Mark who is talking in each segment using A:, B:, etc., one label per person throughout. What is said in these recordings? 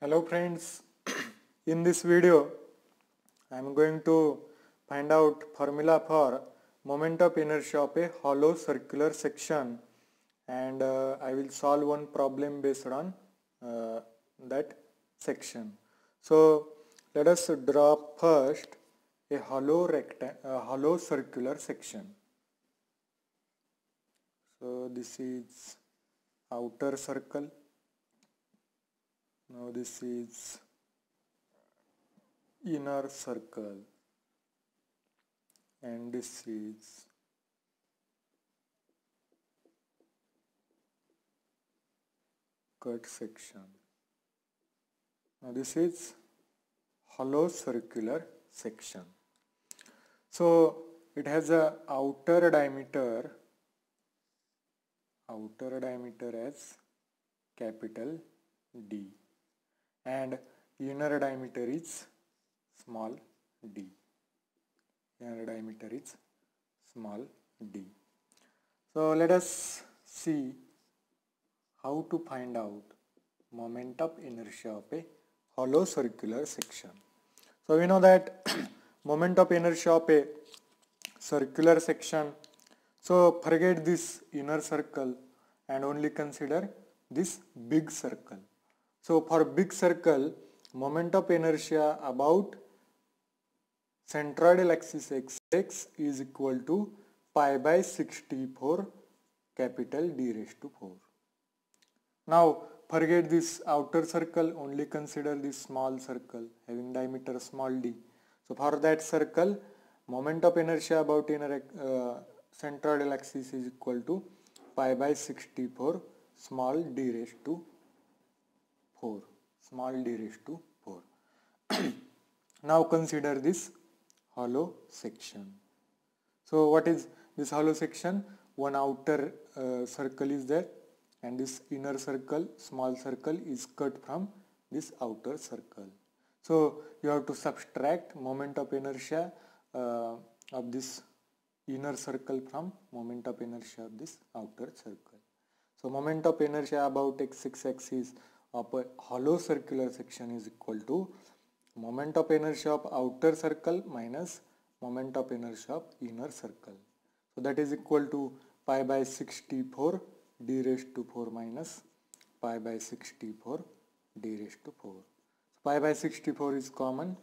A: Hello friends, in this video I am going to find out formula for moment of inertia of a hollow circular section and uh, I will solve one problem based on uh, that section. So let us draw first a hollow a hollow circular section. So this is outer circle now this is inner circle and this is cut section. Now this is hollow circular section. So it has a outer diameter outer diameter as capital D and inner diameter is small d. Inner diameter is small d. So let us see how to find out moment of inertia of a hollow circular section. So we know that moment of inertia of a circular section. So forget this inner circle and only consider this big circle. So for big circle, moment of inertia about centroidal axis xx is equal to pi by 64 capital D raised to 4. Now forget this outer circle, only consider this small circle having diameter small d. So for that circle, moment of inertia about inner uh, centroidal axis is equal to pi by 64 small d raised to 4 small d raised to 4 now consider this hollow section. So what is this hollow section? One outer uh, circle is there and this inner circle small circle is cut from this outer circle. So you have to subtract moment of inertia uh, of this inner circle from moment of inertia of this outer circle. So moment of inertia about xx axis Uh, of a hollow circular section is equal to moment of inertia of outer circle minus moment of inertia of inner circle. So that is equal to pi by 64 d raised to 4 minus pi by 64 d raised to 4. So pi by 64 is common.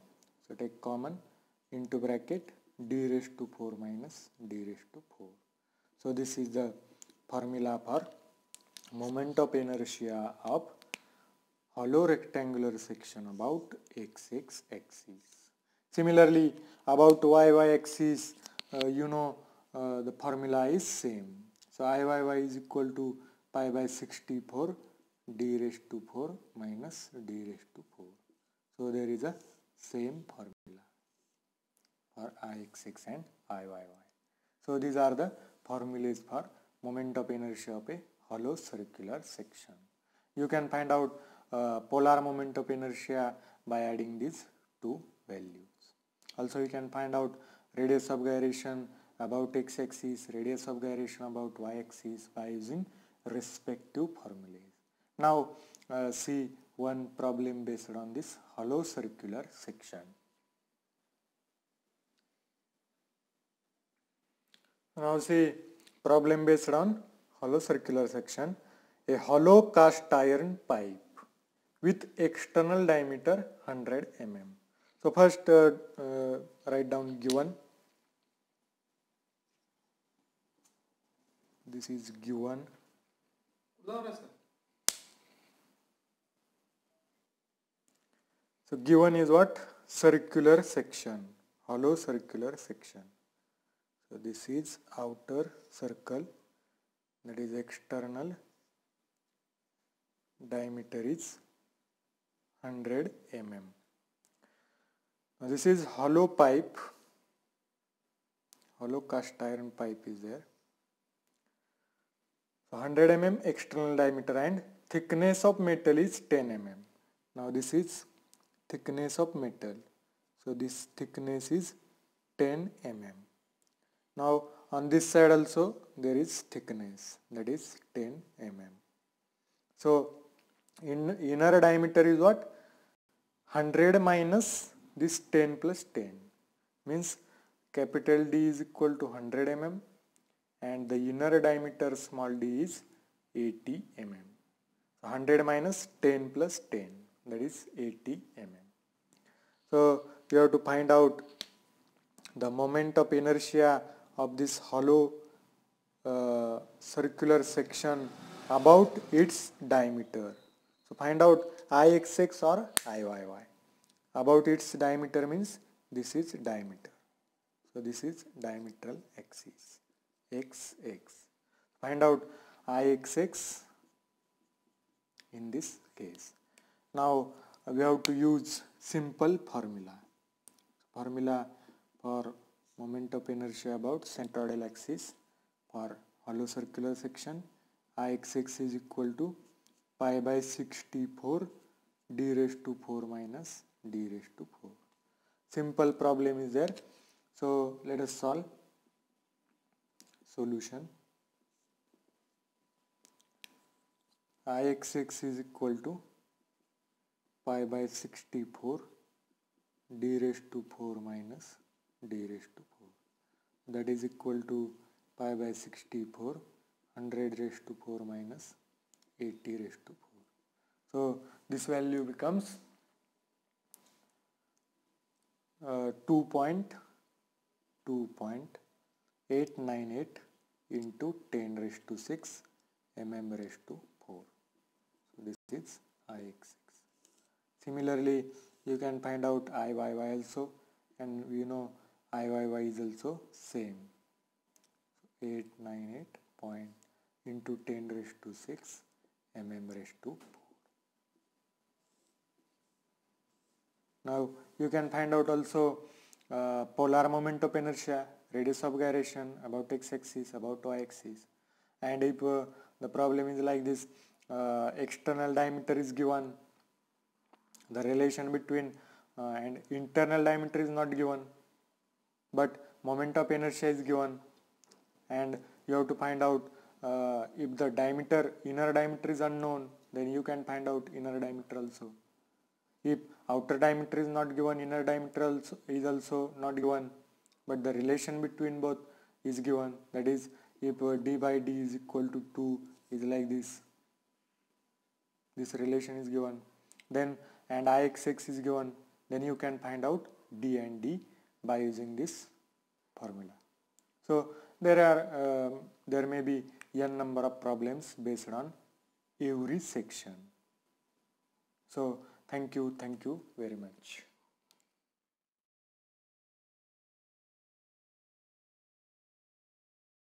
A: So take common into bracket d raised to 4 minus d raised to 4. So this is the formula for moment of inertia of hollow rectangular section about xx axis. Similarly, about yy axis, uh, you know uh, the formula is same. So iyy is equal to pi by 64 d raised to 4 minus d raised to 4. So there is a same formula for ixx and iyy. So these are the formulas for moment of inertia of a hollow circular section. You can find out uh, polar moment of inertia by adding these two values. Also you can find out radius of gyration about x-axis, radius of gyration about y-axis by using respective formulas. Now uh, see one problem based on this hollow circular section. Now see problem based on hollow circular section. A hollow cast iron pipe with external diameter 100 mm. So first uh, uh, write down given. This is given. So given is what? Circular section, hollow circular section. So this is outer circle that is external diameter is 100 mm. Now this is hollow pipe, hollow cast iron pipe is there. So 100 mm external diameter and thickness of metal is 10 mm. Now this is thickness of metal. So this thickness is 10 mm. Now on this side also there is thickness that is 10 mm. So in inner diameter is what 100 minus this 10 plus 10 means capital D is equal to 100 mm and the inner diameter small d is 80 mm. So 100 minus 10 plus 10 that is 80 mm. So you have to find out the moment of inertia of this hollow uh, circular section about its diameter. So find out Ixx or Iyy. About its diameter means this is diameter. So this is diametral axis xx. Find out Ixx in this case. Now we have to use simple formula. Formula for moment of inertia about centroidal axis for hollow circular section Ixx is equal to pi by 64 d raised to 4 minus d raised to 4. Simple problem is there. So let us solve solution. Ixx is equal to pi by 64 d raised to 4 minus d raised to 4 that is equal to pi by 64 100 raised to 4 minus 80 raised to 4 so this value becomes uh, 2.2.898 into 10 raised to 6 mm raised to 4 so this is ixx similarly you can find out iyy also and you know iyy is also same. So 898 point into 10 raised to 6 mm raised to 4 Now you can find out also uh, polar moment of inertia, radius of gyration, about x-axis, about y-axis. And if uh, the problem is like this, uh, external diameter is given, the relation between uh, and internal diameter is not given, but moment of inertia is given and you have to find out uh, if the diameter, inner diameter is unknown, then you can find out inner diameter also. If outer diameter is not given, inner diameter also is also not given, but the relation between both is given. That is, if uh, d by d is equal to 2 is like this, this relation is given. Then and ixx is given, then you can find out d and d by using this formula. So there are uh, there may be n number of problems based on every section. So Thank you. Thank you very much.